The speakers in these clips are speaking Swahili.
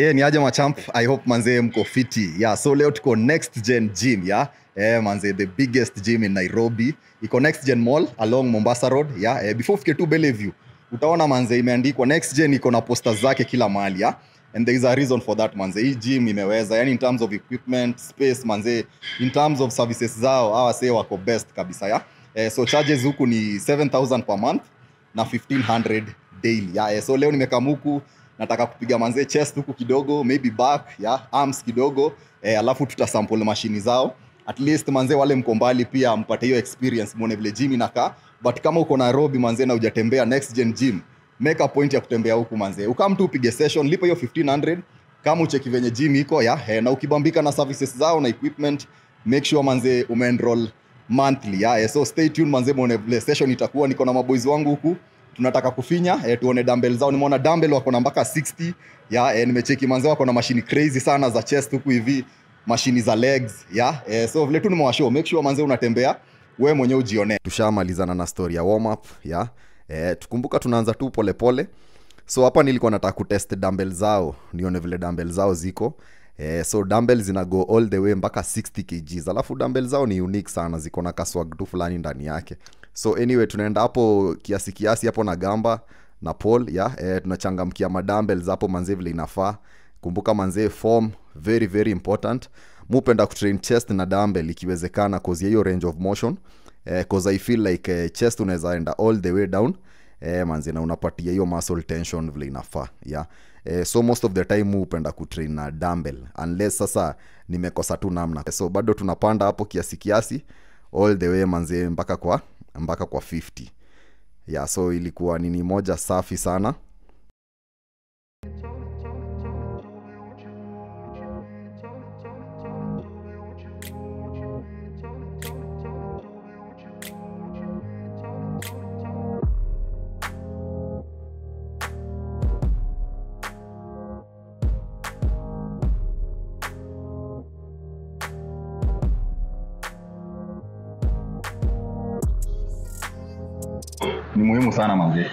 Yeah, ni aje machamp i hope manze mko fiti yeah, so leo tuko next gen gym yeah? eh, manze the biggest gym in nairobi iko next gen mall along mombasa road yeah? eh, before fike tu bellevue utaona manze imeandikwa next gen iko na posta zake kila mahali yeah? and there is a reason for that manze hii gym imeweza yani in terms of equipment space manze in terms of services zao hawa see wako best kabisa yeah? eh, so charges huku ni 7000 per month na 1500 daily yeah, eh, so leo nimekam huku nataka kupiga manzee chest huku kidogo maybe back yeah, arms kidogo eh, alafu tutasample mashini zao. At least manzee wale mko mbali pia mpate hiyo experience muone vile gym inakaa. But kama uko nairobi manzee na hujatembea next gen gym make a point ya kutembea huku manzee ukam tu upige session lipa hiyo 1500 kama ucheki venye gym iko ya eh, na ukibambika na services zao na equipment make sure manzee umeenroll monthly ya eh, so stay tuned manzee muone vile session itakuwa. Niko na maboys wangu huku tunataka kufinya eh, tuone dumbbell zao. Nimeona dumbbell wako na mpaka 60 ya eh, nimecheki manze wako na mashini crazy sana za chest huku hivi mashini za legs ya eh, so vile tu nimewashow make sure manze unatembea wewe mwenyewe ujione tushamalizana na story ya warm up ya eh, tukumbuka tunaanza tu polepole pole. so hapa nilikuwa nataka kutest dumbbell zao nione vile dumbbell zao ziko. Eh, so dumbbell zina go all the way mpaka 60 kgs. Alafu dumbbell zao ni unique sana ziko na kaswag tu fulani ndani yake so anyway tunaenda hapo kiasi kiasi hapo na gamba na pol ya yeah? eh, tunachangamkia madambels hapo manzee vile inafaa. Kumbuka manzee form very very important. Mupenda kutrain chest na dambel ikiwezekana cause hiyo range of motion. Eh, cause i feel like eh, chest unaweza enda all the way down. Eh, manzi na unapatia hiyo muscle tension vile inafaa yeah. eh, so most of the time hupenda kutrain na dumbbell. Unless sasa nimekosa tu namna. So bado tunapanda hapo kiasi kiasi all the way manzi mpaka kwa mpaka kwa 50 yeah so ilikuwa nini moja safi sana ni muhimu sana manze.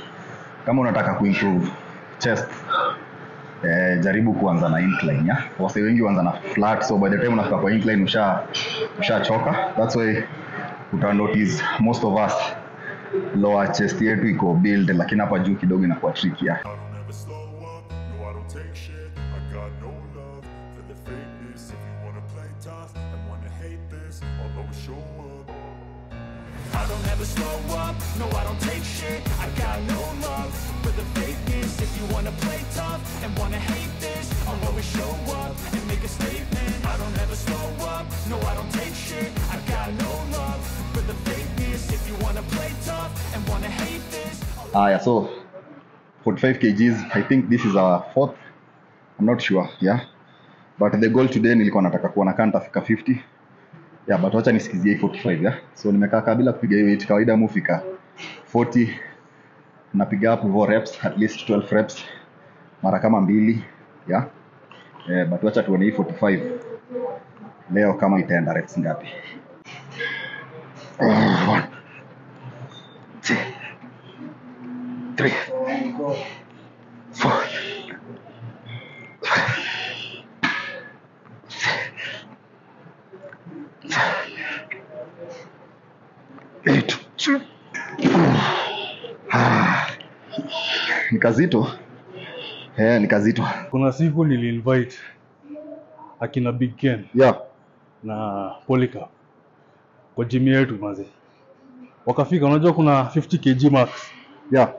Kama unataka kuimprove chest eh, jaribu kuanza na incline ya. Wase wengi huanza na flat so by the time unafika kwa incline usha ushachoka that's why uta notice most of us lower chest yetu iko build lakini hapa juu kidogo inakuwa tricky ya Don't slow up, no I don't take shit I got no love for the fakeness If you wanna play tough and wanna hate this I'll always show up and make a statement I don't ever slow up, no I don't take shit I got no love for the fakeness If you wanna play tough and wanna hate this Aya, ah, so 45 kgs. I think this is our fourth. I'm not sure, yeah. But the goal today nilikuwa nataka kuona kama nitafika 50. Yeah, but wacha nisikizie hii 45, yeah. So nimekaa kaa bila kupiga hiyo 8 kawaida mufika 40 napiga hapo hivyo reps at least 12 reps mara kama mbili, yeah. Eh, but wacha tuone hii 45 leo kama itaenda reps ngapi. Uh, one, two, three, ni kazito eh, ni kazito kuna siku niliinvite akina Big Ken yeah. na Polika kwa gym yetu maze, wakafika. Unajua kuna 50 kg max, Yeah.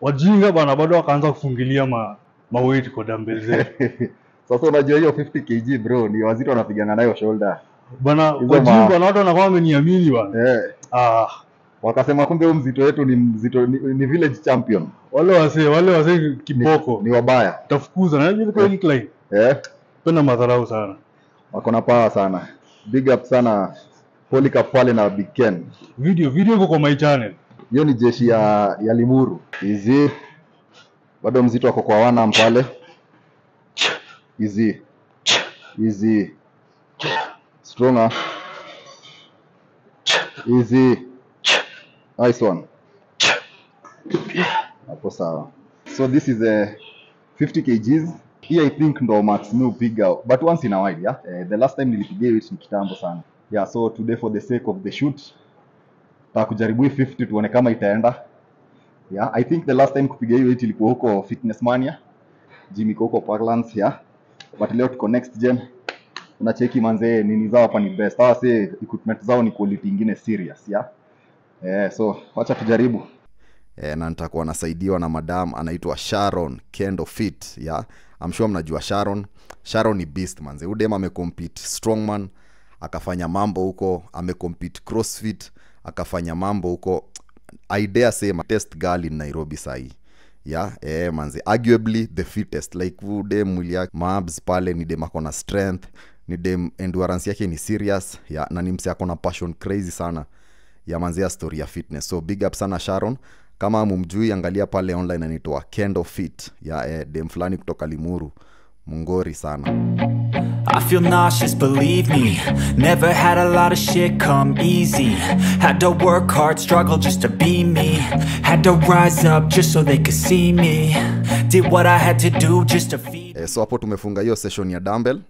wajinga bana, bado wakaanza kufungilia ma, ma weight kwa dumbbell zetu Sasa unajua hiyo 50 kg bro, ni wazito wanapigana nayo shoulder bana, wajinga na bana, watu wanakuwa wameniamini bana. eh. Ah, Wakasema kumbe huyu mzito wetu ni mzito ni, ni village champion. Wale wasee wale wasee ni, kiboko. Ni wabaya. Tafukuza, na hiyo ilikuwa incline, eh. penda madharau sana. Wako na power sana. Big up sana Polycarp pale na Big Ken. Video video iko kwa my channel. hiyo ni jeshi ya, ya limuru. Hizi bado mzito wako kwa wana mpale. Hizi hizi stronger. Hizi nice one. Hapo sawa. So this is a 50 kgs. Hii i think ndo max mi upiga but once in a while yeah? Uh, the last time nilipiga hiyo ni kitambo sana. Yeah so today for the sake of the shoot ta kujaribu hii 50 tuone kama itaenda. Yeah i think the last time kupiga hiyo weight ilikuwa huko fitness mania. Gym iko huko parklands yeah. But leo tuko next gen. Unacheki manzee nini zao hapa ni best. Hawa si equipment zao ni quality ingine serious yeah eh, so wacha tujaribu. E, na nitakuwa nasaidiwa na madam anaitwa sharon kendo fit ya yeah amshua mnajua sharon. Sharon ni beast manze udem amecompete strongman akafanya mambo huko amecompete crossfit akafanya mambo huko. I dare say my test girl in nairobi sahii yeah eh, manze arguably the fittest. Like ude mwili yake mabs pale ni dem akona strength ni dem endurance yake ni serious. Ya yeah, na ni mse akona passion crazy sana ya manzia story ya fitness. So big up sana sharon. Kama mumjui angalia pale online anaitwa kendo fit ya eh, dem fulani kutoka limuru. Mungori sana. I feel nauseous, believe me. Never had a lot of shit come easy. Had to work hard, struggle just to be me. Had to rise up just so they could see me. Did what I had to do just to feed eh, so hapo tumefunga hiyo session ya dumbbell.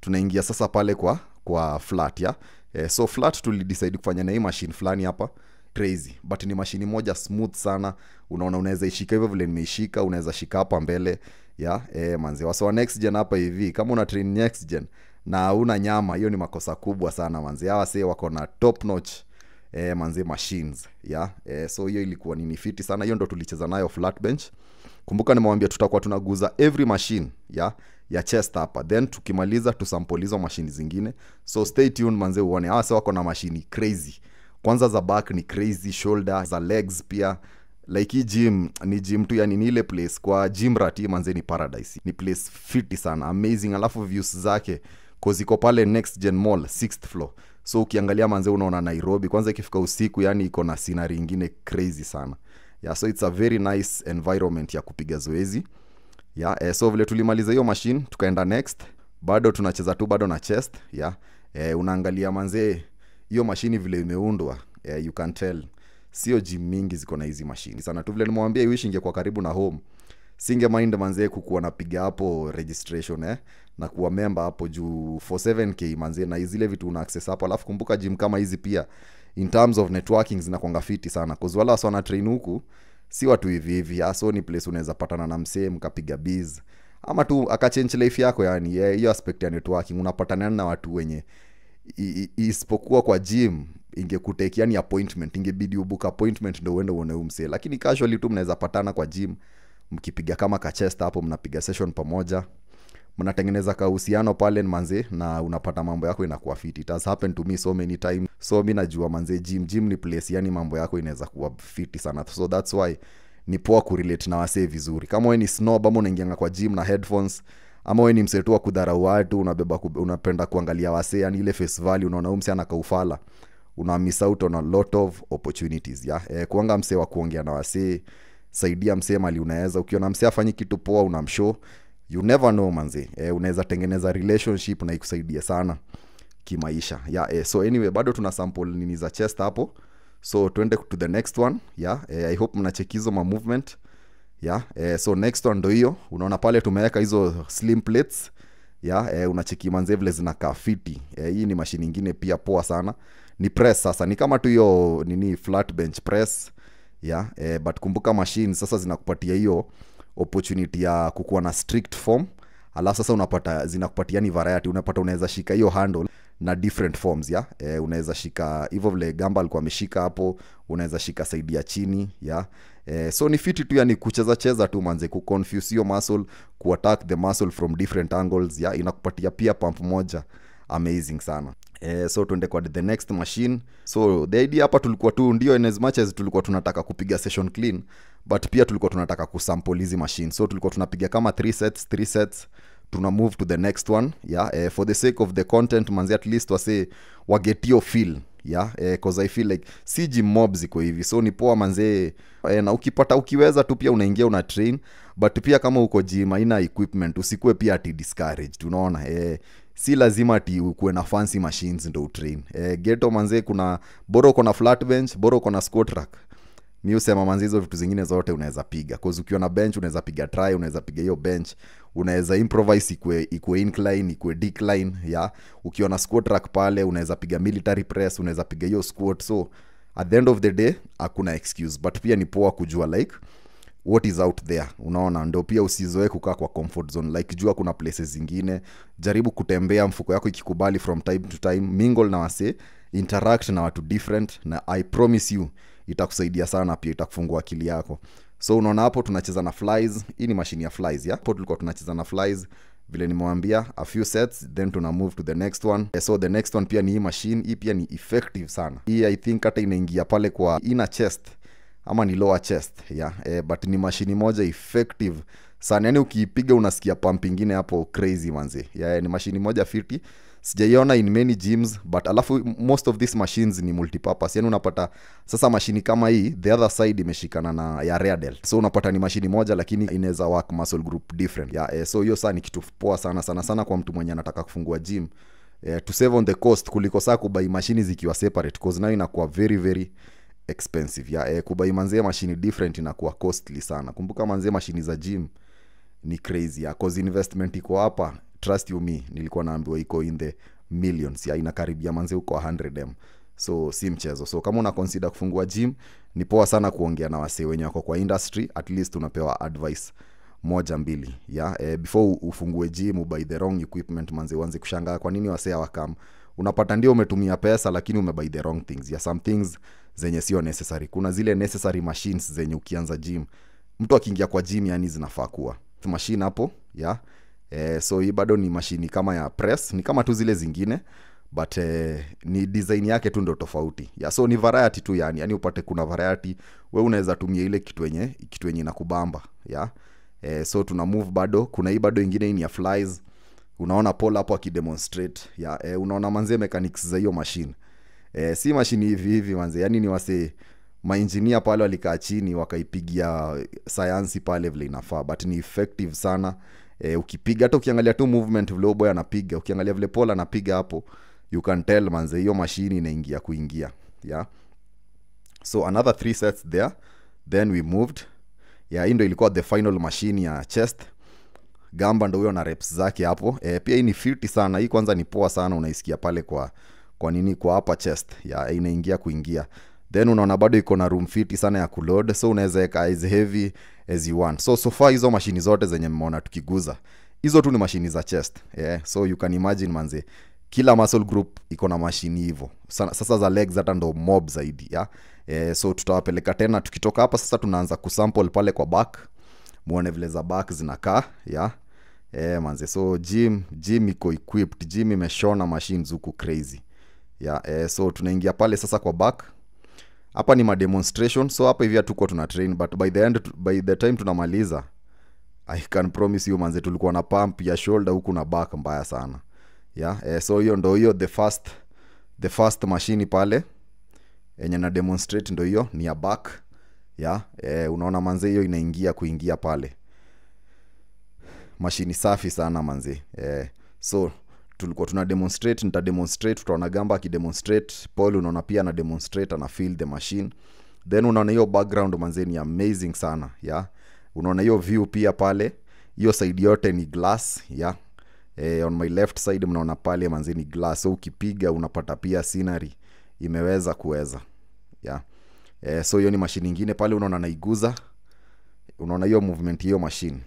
Tunaingia sasa pale kwa kwa flat ya eh, so flat tulidecide kufanya na hii machine fulani hapa. Crazy. But ni mashini moja smooth sana. Unaona unaweza ishika hivyo vile nimeishika unaweza shika hapa mbele. Ya eh, manzi wasowa next gen hapa hivi kama una train next gen na una nyama hiyo ni makosa kubwa sana manzi hawa se wako na top notch eh, manzi machines. Ya eh, so hiyo ilikuwa nini fiti sana. Hiyo ndo tulicheza nayo flat bench. Kumbuka nimewambia tutakuwa tunaguza every machine. Ya ya chest hapa. Then tukimaliza tusample mashini zingine. So stay tuned manze uone. Awase wako na mashini crazy. Kwanza za back ni crazy shoulder za legs pia. Like hii gym ni gym tu yani ni ile place. Kwa gym rati manze ni paradise. Ni place fiti sana amazing. Alafu views zake koziko pale next gen mall sixth floor. So ukiangalia manze unaona nairobi. Kwanza ikifika usiku yani iko na sinari ingine crazy sana. Yeah, so it's a very nice environment ya kupiga zoezi yeah, eh, so vile tulimaliza hiyo machine tukaenda next. Bado tunacheza tu bado na chest yeah. eh, unaangalia manzee hiyo mashini vile imeundwa eh, you can tell. Sio gym mingi ziko na hizi mashini sana tu vile nimewambia iwish ingekuwa karibu na home singe mind manzee kukuwa napiga hapo registration eh, na kuwa memba hapo juu for 7k manzee na zile vitu una access hapo. Alafu kumbuka gym kama hizi pia in terms of networking zinakwanga fiti sana cause wala wana train huku si watu hivi hivi aso so ni place unaweza patana na msee mkapiga biz. Ama tu akachange life yako yani hiyo yeah, aspect ya networking unapatana na watu wenye isipokuwa kwa gym ingekuteki yani appointment ingebidi ubook appointment ndo uende uone umse lakini casually tu mnaweza patana kwa gym mkipiga kama kachesta hapo mnapiga session pamoja mnatengeneza kahusiano pale manze na unapata mambo yako inakuwa fit it has happened to me so many time so mi najua manze gym gym ni place yani mambo yako inaweza kuwa fiti sana. So thats why ni poa kurelate na wasee vizuri. Kama we ni snob ama unaingianga kwa gym na headphones ama we ni msetu wa kudharau watu unabeba unapenda kuangalia wasee yani ile face value unaona umse anakaufala una miss out on a lot of opportunities ya yeah? eh, kuanga msee wa kuongea na wasee saidia msee mali unaweza ukiona msee afanyi kitu poa unamshow you never know manzi eh, unaweza tengeneza relationship na ikusaidia sana kimaisha. Yeah, eh, so anyway bado tuna sample nini za chest hapo. So tuende to the next one. Yeah, eh, i hope mnachekizo ma movement. Yeah, eh, so next one ndo hiyo. Unaona pale tumeweka hizo slim plates. Ya eh, unacheki manze vile zinakaa fiti. Eh, hii ni mashini ingine pia poa sana. Ni press sasa ni kama tu hiyo nini flat bench press. Ya eh, but kumbuka machine sasa zinakupatia hiyo opportunity ya kukuwa na strict form. Alafu sasa unapata zinakupatia ni variety unapata unaweza shika hiyo handle na different forms ya e, unaweza shika hivyo vile gamba alikuwa ameshika hapo unaweza shika saidi ya chini ya e, so ni fiti tu yani kucheza cheza tu manze kuconfuse hiyo muscle kuattack the muscle from different angles ya inakupatia pia pump moja. Amazing sana Eh, so tuende kwa the next machine. So the idea hapa tulikuwa tu ndio in as much as tulikuwa tunataka kupiga session clean but pia tulikuwa tunataka kusample hizi machine. So tulikuwa tunapiga kama 3 sets 3 sets. Tuna move to the next one yeah eh, for the sake of the content manzi at least wase wagetio feel yeah eh, cause i feel like si mobs mob ziko hivi. So ni poa manzee eh, na ukipata ukiweza tu pia unaingia una train but pia kama uko gym haina equipment usikuwe pia ati discouraged unaona eh, si lazima ti ukuwe na fancy machines ndo utrain. E, geto manzee kuna bora uko na flat bench bora uko na squat rack. Mi usema manzi hizo vitu zingine zote unaweza piga. Cause ukiwa na bench unaweza piga try unaweza piga hiyo bench. Unaweza improvise ikue, ikue incline ikue decline ya. Ukiwa na squat rack pale unaweza piga military press unaweza piga hiyo squat. So at the end of the day hakuna excuse. But pia ni poa kujua like what is out there unaona? Ndo pia usizoe kukaa kwa comfort zone. Like jua kuna places zingine. Jaribu kutembea mfuko yako ikikubali from time to time mingle na wase interact na watu different na i promise you itakusaidia sana pia itakufungua akili yako. So unaona hapo tunacheza na flies. Hii ni mashini ya flies ya? Hapo tulikuwa tunacheza na flies. Vile nimewambia a few sets then tuna move to the next one. Eh, so the next one pia ni hii machine. Hii pia ni effective sana. Hii i think hata inaingia pale kwa inner chest ama ni lower chest yeah. eh, but ni mashini moja effective sana. Yani ukiipiga unasikia pump ingine hapo crazy manzi yeah, ni mashini moja fiti. Sijaiona in many gyms but alafu most of these machines ni multipurpose. Yani unapata sasa mashini kama hii the other side imeshikana na ya rear so unapata ni mashini moja lakini inaweza work muscle group different. Yeah, eh, so hiyo saa ni kitu poa sana sana sana kwa mtu mwenye anataka kufungua gym. Eh, to save on the cost kuliko saa kubai mashini zikiwa separate cause nayo inakuwa very very expensive. Ya eh, kubai manzie mashini different inakuwa costly sana. Kumbuka manzie mashini za gym ni crazy. Ya cause investment iko hapa trust you me nilikuwa naambiwa iko in the millions. Ya inakaribia manzee huko 100m so si mchezo. So kama una consider kufungua gym ni poa sana kuongea na wasee wenye wako kwa industry at least unapewa advice moja mbili. Ya yeah? eh, before ufungue gym by the wrong equipment manzee uanze kushangaa kwa nini wasee wakam unapata ndio umetumia pesa lakini umebuy the wrong things. Ya some things zenye sio necessary. Kuna zile necessary machines zenye ukianza gym. Mtu akiingia kwa gym yani zinafaa kuwa. Mashine hapo ya. Eh, so hii bado ni mashini kama ya press. Ni kama tu zile zingine but eh, ni design yake tu ndo tofauti. Ya so ni variety tu yani. Yani upate kuna variety we unaweza tumia ile kitu yenye kitu yenye inakubamba ya. Eh, so tuna move bado. Kuna hii bado ingine ni ya flies unaona pol hapo akidemonstrate ya eh, unaona manzie mechanics za hiyo machine. Eh, si mashine hivi hivi manze yani ni wase mainjinia pale walikaa chini wakaipigia sayansi pale vile inafaa but ni effective sana. E, ukipiga hata ukiangalia tu movement vile boy anapiga ukiangalia vile pol anapiga hapo you can tell manze hiyo mashini inaingia kuingia yeah so another three sets there then we moved. Yeah hii ndo ilikuwa the final machine ya chest gamba ndo huyo na reps zake hapo. E, pia hii ni fiti sana. Hii kwanza ni poa sana unaisikia pale kwa kwa nini kwa hapa chest. Ya inaingia kuingia. Then unaona bado iko na room fiti sana ya kuload. So unaweza weka as heavy as you want. So so far hizo mashini zote zenye mmeona tukiguza hizo tu ni mashini za chest. Yeah. so you can imagine manze kila muscle group iko na mashini hivyo sasa za legs hata ndo mob zaidi ya. Yeah. so tutawapeleka tena. Tukitoka hapa sasa tunaanza kusample pale kwa back muone vile za back zinakaa ya? Yeah, manze. So gym gym iko equipped. Gym imeshona machines huku crazy. Ya yeah, so tunaingia pale sasa kwa back. Hapa ni mademonstration so hapa hivi hatuko tuna train but by the end by the time tunamaliza i can promise you manze tulikuwa na pump ya shoulder huku na back mbaya sana. Yeah, eh, so hiyo ndo hiyo the first the first machine pale enye na demonstrate ndo hiyo ni ya back ya eh, unaona manze hiyo inaingia kuingia pale. Mashini safi sana manze eh, so tulikuwa tuna demonstrate nita demonstrate tutaona gamba akidemonstrate paul unaona pia ana demonstrate ana feel the machine. Then unaona hiyo background manze ni amazing sana ya. Unaona hiyo view pia pale hiyo side yote ni glass ya. Eh, on my left side mnaona pale manze ni glass. So ukipiga unapata pia scenery imeweza kuweza ya eh, so hiyo ni mashine ingine pale unaona naiguza. Unaona hiyo movement hiyo mashine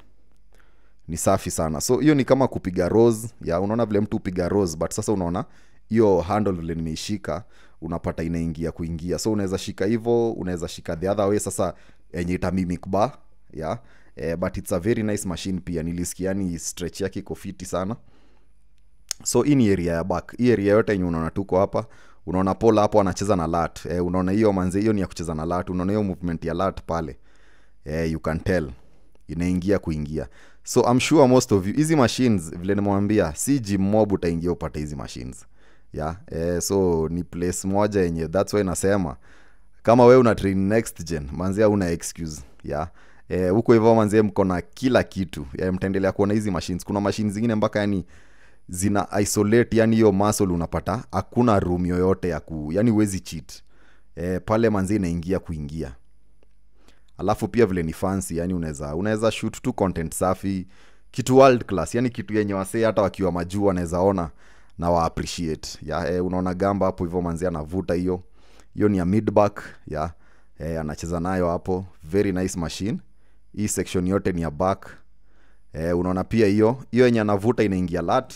ni safi sana. So hiyo ni kama kupiga rose ya unaona vile mtu upiga rose but sasa unaona hiyo handle vile nimeishika unapata inaingia kuingia. So unaweza shika hivyo unaweza shika the other way. Sasa yenye itamimic bar ya eh, but it's a very nice machine pia. Nilisikia ni stretch yake iko fiti sana. So hii ni area ya back. Hii area yote yenye unaona tuko hapa unaona pol hapo anacheza na lat. Eh, unaona hiyo manzi hiyo ni ya kucheza na lat. Unaona hiyo movement ya lat pale. Eh, you can tell. Inaingia kuingia. So I'm sure most of you hizi machines vile nimewambia si mob utaingia upate hizi machines. Yeah eh, so ni place moja yenye thats why nasema kama we una train next gen manzia una excuse. Yeah eh, huko hivyo manzie mko na kila kitu. Yeah, mtaendelea kuona hizi machines. Kuna machines zingine mpaka yani zina isolate yani hiyo muscle unapata hakuna room yoyote ya ku yani huwezi cheat. E, pale manzi inaingia kuingia. Alafu pia vile ni fancy yani unaweza unaweza shoot tu content safi kitu world class yani kitu yenye wasee hata wakiwa majuu wanaweza ona na wa appreciate. Ya e, unaona gamba hapo hivyo manzi anavuta hiyo. Hiyo ni ya midback ya e, anacheza nayo hapo. Very nice machine. Hii section yote ni ya back. E, unaona pia hiyo hiyo yenye anavuta inaingia lat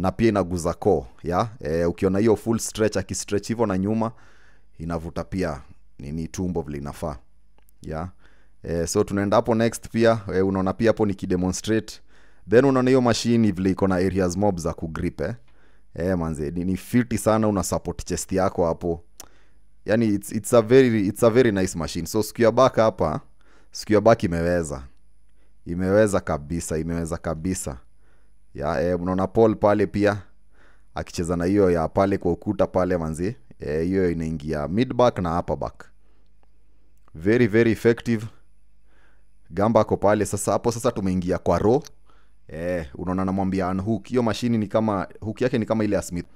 na pia inaguza ko ya? E, ukiona hiyo full stretch akistretch hivyo na nyuma inavuta pia nini tumbo vile inafaa ya? E, so tunaenda hapo next pia e, unaona pia hapo nikidemonstrate then unaona hiyo mashini vile iko na areas mob za kugrip eh. E, manze ni, ni fiti sana una support chest yako hapo. Yani it's, it's, a very, it's a very nice machine. So ya back hapa ya back imeweza. Imeweza kabisa imeweza kabisa ya eh, unaona paul pale pia akicheza na hiyo ya pale kwa ukuta pale manzi eh, hiyo inaingia midback na upper back. Very very effective. Gamba ako pale sasa hapo sasa tumeingia kwa ro eh, unaona namwambia unhook. Hiyo mashini ni kama hook yake ni kama ile ya smith.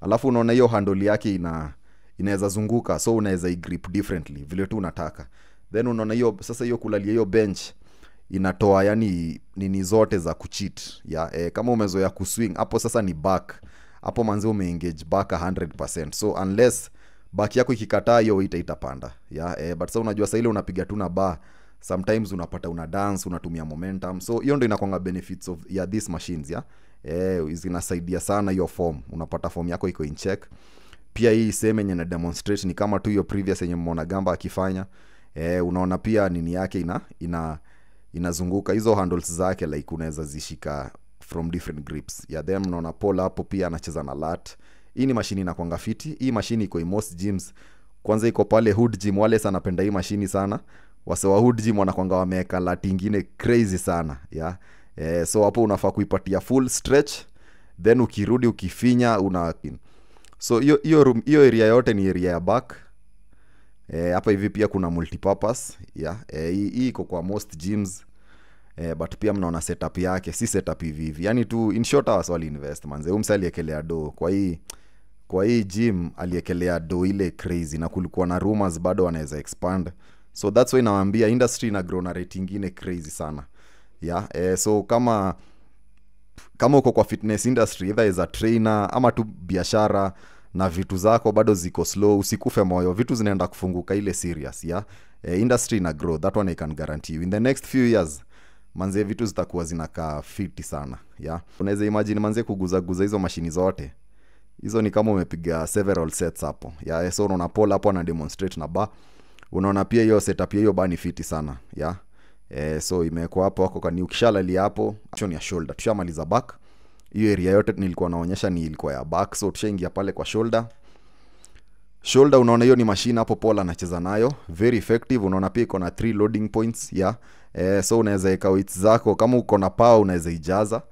Alafu unaona hiyo handle yake ina inaweza zunguka so unaweza igrip differently vile tu unataka. Then unaona hiyo sasa hiyo kulalia hiyo bench inatoa yani nini zote za kuchit ya eh, kama umezoea kuswing hapo sasa ni back. Hapo manzi umeengage back 100% so unless back yako ikikataa hiyo ita itapanda. Ya eh, but sasa unajua sasa ile unapiga tu na bar sometimes unapata una dance unatumia momentum. So hiyo ndo inakwanga benefits of ya these machines ya. Eh, zinasaidia sana hiyo form. Unapata form yako iko in check. Pia hii sehemu yenye na demonstrate ni kama tu hiyo previous yenye mmona gamba akifanya. Eh, unaona pia nini yake ina ina inazunguka. Hizo handles zake like unaweza zishika from different grips. Ya them naona paul hapo pia anacheza na lat. Hii ni mashini inakwanga fiti. Hii mashini iko most gyms. Kwanza iko pale hood gym. Wale sana penda hii mashini sana. Wase wa hood gym wanakwanga wameweka lat ingine crazy sana ya. Yeah. eh, so hapo unafaa kuipatia full stretch. Then ukirudi ukifinya una so hiyo hiyo area yote ni area ya back Eh, hapa hivi pia kuna multipurpose. Yeah. Eh, hii iko kwa most gyms. Eh, but pia mnaona setup yake si setup hivi hivi. Yani tu in short hours wali invest manze. Umsa aliekelea do kwa hii kwa hii gym aliekelea do ile crazy na kulikuwa na rumors bado wanaweza expand. So that's why nawaambia industry ina grow na rate ingine crazy sana. Yeah eh, so kama kama uko kwa fitness industry either as a trainer ama tu biashara na vitu zako bado ziko slow usikufe moyo. Vitu zinaenda kufunguka ile serious ya e, industry ina grow that one i can guarantee you. In the next few years manzie vitu zitakuwa zinakaa fiti sana ya unaweza imagine manzie kuguzaguza hizo mashini zote. Hizo ni kama umepiga several sets hapo ya so unaona pole hapo ana demonstrate na ba unaona pia hiyo setup hiyo ba ni fiti sana ya e, so imewekwa hapo wako kani ukishalalia hapo action ya shoulder. Tushamaliza back hiyo area yote nilikuwa naonyesha ni ilikuwa ya back so tushaingia pale kwa shoulder. Shoulder unaona hiyo ni mashine hapo paul anacheza nayo. Very effective unaona pia iko na three loading points ya yeah. eh, so unaweza eka weights zako kama uko na power unaweza ijaza.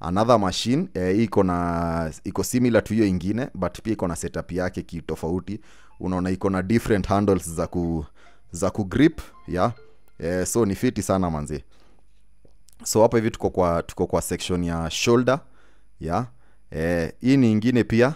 Another machine eh, iko na iko similar tu hiyo ingine but pia iko na setup yake kitofauti. Unaona iko na different handles za ku za kugrip ya yeah. eh, so ni fiti sana manzi so hapa hivi tuko kwa tuko kwa section ya shoulder ya. Eh, hii ni ingine pia.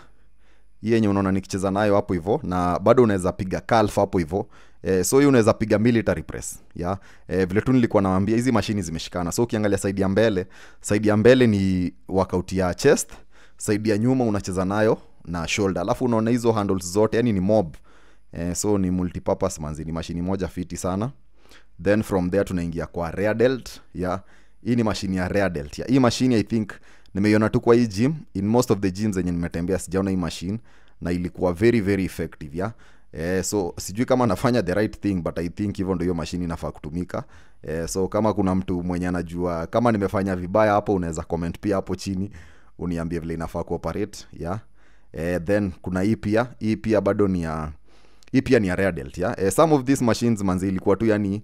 Hii yenye unaona nikicheza nayo hapo hivo na bado unaweza piga calf hapo hivo. Eh, so hii unaweza piga military press ya. Eh, vile tu nilikuwa nawambia hizi mashini zimeshikana. So ukiangalia saidi ya mbele saidi ya mbele ni workout ya chest saidi ya nyuma unacheza nayo na shoulder. Alafu unaona hizo handles zote yani ni mob. Eh, so ni multipurpose manzi ni mashini moja fiti sana. Then from there tunaingia kwa rear delt. Ya. Hii ni mashini ya rear delt. Ya. Hii mashini i think nimeiona tu kwa hii gym in most of the gyms zenye nimetembea sijaona hii machine na ilikuwa very very effective ya eh, so sijui kama nafanya the right thing but i think hivyo ndo hiyo mashini inafaa kutumika. Eh, so kama kuna mtu mwenye anajua kama nimefanya vibaya hapo unaweza comment pia hapo chini uniambie vile inafaa kuoperate ya eh, then kuna hii pia hii pia bado ni ya hii pia ni ya rare delt ya eh, some of these machines manzi ilikuwa tu yani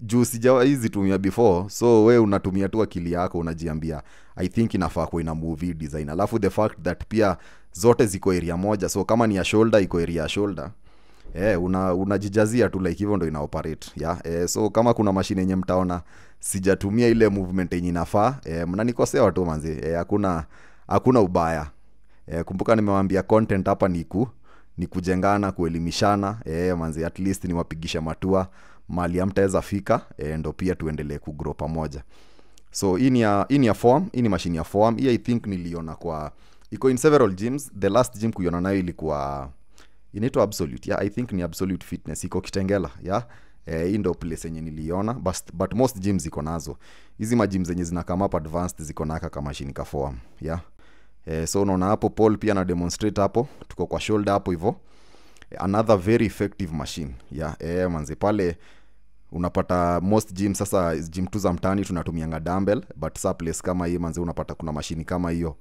juu sijawahi zitumia before so we unatumia tu akili yako unajiambia i think inafaa kuwa ina movie design. Alafu the fact that pia zote ziko area moja so kama ni ya shoulder iko area ya shoulder. Eh, una unajijazia tu like hivyo ndo ina operate yeah? eh, so kama kuna mashine yenye mtaona sijatumia ile movement yenye inafaa. Eh, mnanikosewa tu manzi eh, hakuna hakuna ubaya. Eh, kumbuka nimewambia content hapa ni ku ni kujengana kuelimishana. Eh, manzi at least niwapigisha matua mali amtaweza fika e, ndo pia tuendelee kugrow pamoja. So hii ni ya hii ni ya form hii ni mashini ya form. Hii i think niliona kwa iko in several gyms. The last gym kuiona nayo ilikuwa inaitwa absolute. Yeah, i think ni absolute fitness. Iko kitengela yeah. Eh, e, ndo place yenye niliona but, but most gyms ziko nazo. Hizi majim zenye zina come up advanced ziko naka kama mashini ka form yeah. Eh, so unaona hapo paul pia na demonstrate hapo. Tuko kwa shoulder hapo hivyo another very effective machine yeah. Eh, manzi pale unapata most gym sasa gym tu za mtani tunatumianga dumbbell but sa place kama hii manzi unapata kuna mashini kama hiyo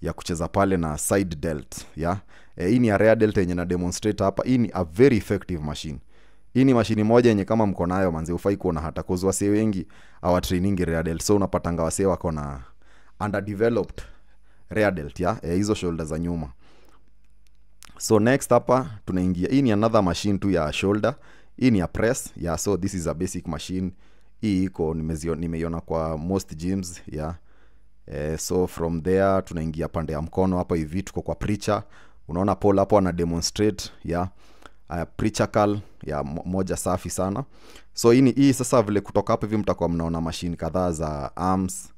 ya kucheza pale na side delt yeah e, hii ni area delt yenye na demonstrate hapa. Hii ni a very effective machine. Hii ni mashini moja yenye kama mko nayo manzi ufai kuona hata kozi wasee wengi awatrainingi rear delt. So unapatanga wasee wako na underdeveloped rear delt ya? E, hizo shoulder za nyuma. So next hapa tunaingia hii ni another machine tu ya shoulder hii ni ya press yeah so this is a basic machine. Hii iko nimeiona kwa most gyms yeah eh, so from there tunaingia pande ya mkono hapa hivi tuko kwa preacher. Unaona paul hapo ana demonstrate yeah uh, preacher curl ya yeah, moja safi sana. So hii hii sasa vile kutoka hapo hivi mtakuwa mnaona mashine kadhaa za arms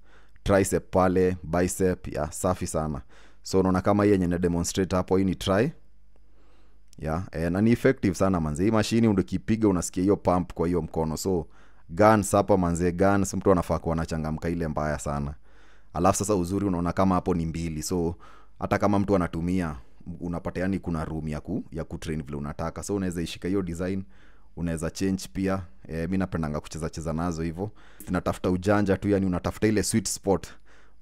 tricep pale bicep ya safi sana. So unaona kama hii yenye na demonstrate hapo hii ni try yeah, E, na ni effective sana manze. Hii mashini ukipiga unasikia hiyo pump kwa hiyo mkono. So guns hapa manze guns mtu anafaa kuwa anachangamka ile mbaya sana. Alafu sasa uzuri unaona kama hapo ni mbili. So hata kama mtu anatumia unapata yani kuna room ya ku ya kutrain vile unataka. So unaweza ishika hiyo design unaweza change pia. E, mi napendanga kucheza cheza nazo hivyo tunatafuta ujanja tu yani unatafuta ile sweet spot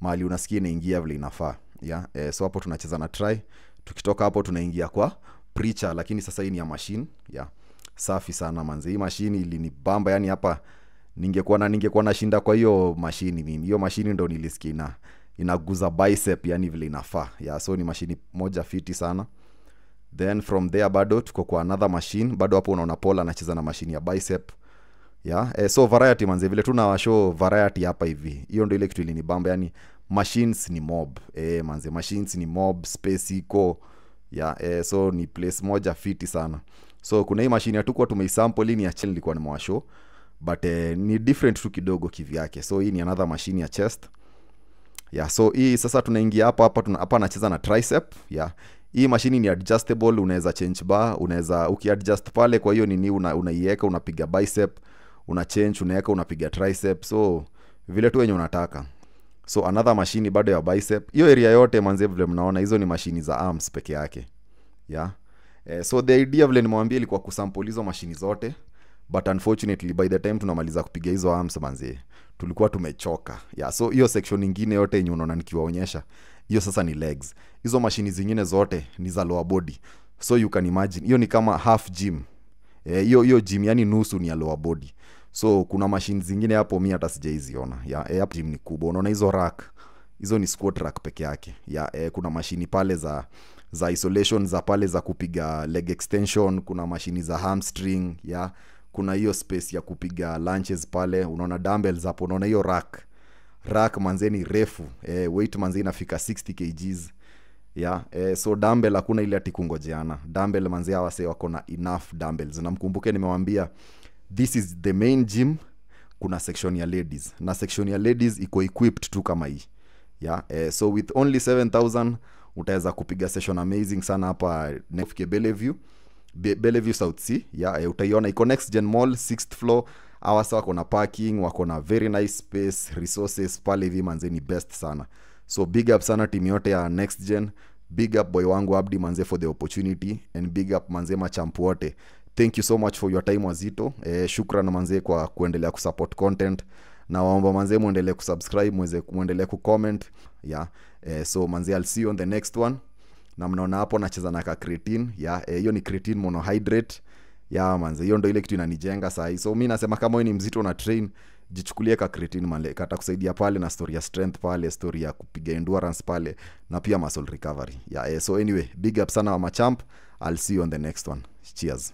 mahali unasikia inaingia vile inafaa. Yeah? e, so hapo tunacheza na try. Tukitoka hapo tunaingia kwa preacher lakini sasa hii ni ya machine yeah. safi sana manzi hii mashini ilinibamba yani hapa ningekuwa na ningekuwa nashinda kwa hiyo mashini mimi. Hiyo mashini ndo nilisikia ina inaguza bicep yani vile inafaa. Yeah, so ni mashini moja fiti sana. Then from there bado tuko kwa another machine. Bado hapo unaona paul anacheza na mashini ya bicep. Yeah eh, so variety manze vile tunawashow variety hapa hivi. Hiyo ndo ile kitu ilinibamba yani machines ni mob. Eh, manze machines ni mob space iko yeah, eh, so ni place moja fiti sana. So kuna hii mashine hatukuwa tumeisample ni ya chest nilikuwa nimewashow but eh, ni different tu kidogo kivyake. So hii ni another machine ya chest. Yeah so hii sasa tunaingia hapa hapa tuna, hapa anacheza na tricep. Yeah hii mashini ni adjustable unaweza change bar unaweza ukiadjust pale kwa hiyo nini una, unaiweka unapiga bicep una change unaweka unapiga tricep. So vile tu wenye unataka so another mashini bado ya bicep. Hiyo area yote manze vile mnaona hizo ni mashini za arms peke yake. Yeah eh, so the idea vile nimewambia ilikuwa kusample hizo mashini zote but unfortunately by the time tunamaliza kupiga hizo arms manze tulikuwa tumechoka. Yeah, so hiyo section ingine yote yenye unaona nikiwaonyesha hiyo sasa ni legs. Hizo mashini zingine zote ni za lower body. So you can imagine hiyo ni kama half gym. Eh, hiyo hiyo gym yani nusu ni ya lower body so kuna mashine zingine hapo mi hata sijaiziona. Ya eh, gym ni kubwa. Unaona hizo rack. Hizo ni squat rack peke yake. Ya eh, kuna mashini pale za za isolation za pale za kupiga leg extension. Kuna mashini za hamstring ya. Kuna hiyo space ya kupiga lunches pale. Unaona dumbbells hapo. Unaona hiyo rack. Rack manzeni refu. Eh, weight manzeni inafika 60 kgs. Yeah, eh, so dumbbell hakuna ile ati kungojeana. Dumbbell hawa sasa wako na enough dumbbells. Na mkumbuke nimewambia this is the main gym. Kuna section ya ladies. Na section ya ladies iko equipped tu kama hii. Yeah, eh, so with only 7000 utaweza kupiga session amazing sana hapa nefike bellevue. Be- bellevue south sea. Yeah, eh, utaiona iko next gen mall sixth floor. Awasa wako na parking wako na very nice space resources pale hivi manze ni best sana. So big up sana timu yote ya next gen. Big up boy wangu abdi manze for the opportunity and big up manze machamp wote thank you so much for your time wazito. Eh, shukran manzee kwa kuendelea kusupport content. Na waomba manzee mwendelee kusubscribe mweze mwendelee kucomment. Yeah eh, so manzee i'll see you on the next one. Na mnaona hapo nacheza na ka creatine. Ya eh, hiyo ni creatine monohydrate. Ya yeah, manze hiyo ndo ile kitu inanijenga sahii so mi nasema kama wewe ni mzito na train jichukulie ka creatine male katakusaidia pale na story ya strength pale story ya kupiga endurance pale na pia muscle recovery. Ya eh, so anyway big up sana wa machamp. I'll see you on the next one. Cheers